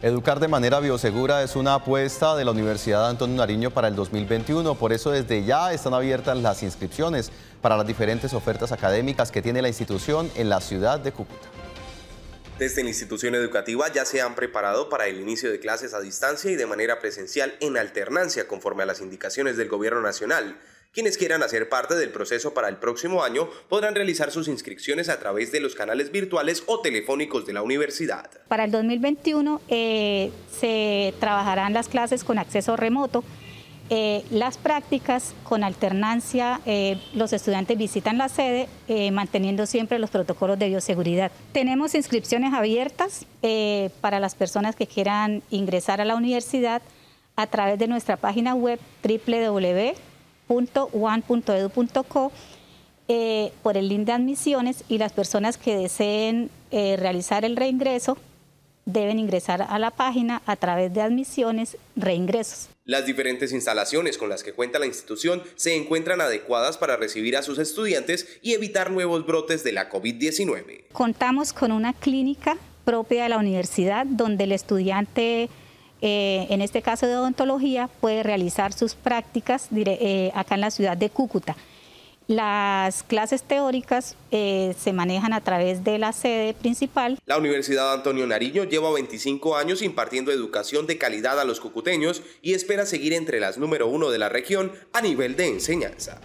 Educar de manera biosegura es una apuesta de la Universidad Antonio Nariño para el 2021, por eso desde ya están abiertas las inscripciones para las diferentes ofertas académicas que tiene la institución en la ciudad de Cúcuta. Desde la institución educativa ya se han preparado para el inicio de clases a distancia y de manera presencial en alternancia conforme a las indicaciones del Gobierno Nacional. Quienes quieran hacer parte del proceso para el próximo año podrán realizar sus inscripciones a través de los canales virtuales o telefónicos de la universidad. Para el 2021 eh, se trabajarán las clases con acceso remoto. Eh, las prácticas con alternancia, eh, los estudiantes visitan la sede manteniendo siempre los protocolos de bioseguridad. Tenemos inscripciones abiertas para las personas que quieran ingresar a la universidad a través de nuestra página web www www.one.edu.co eh, por el link de admisiones y las personas que deseen eh, realizar el reingreso deben ingresar a la página a través de admisiones reingresos. Las diferentes instalaciones con las que cuenta la institución se encuentran adecuadas para recibir a sus estudiantes y evitar nuevos brotes de la COVID-19. Contamos con una clínica propia de la universidad donde el estudiante eh, en este caso de odontología, puede realizar sus prácticas eh, acá en la ciudad de Cúcuta. Las clases teóricas eh, se manejan a través de la sede principal. La Universidad Antonio Nariño lleva 25 años impartiendo educación de calidad a los cucuteños y espera seguir entre las número uno de la región a nivel de enseñanza.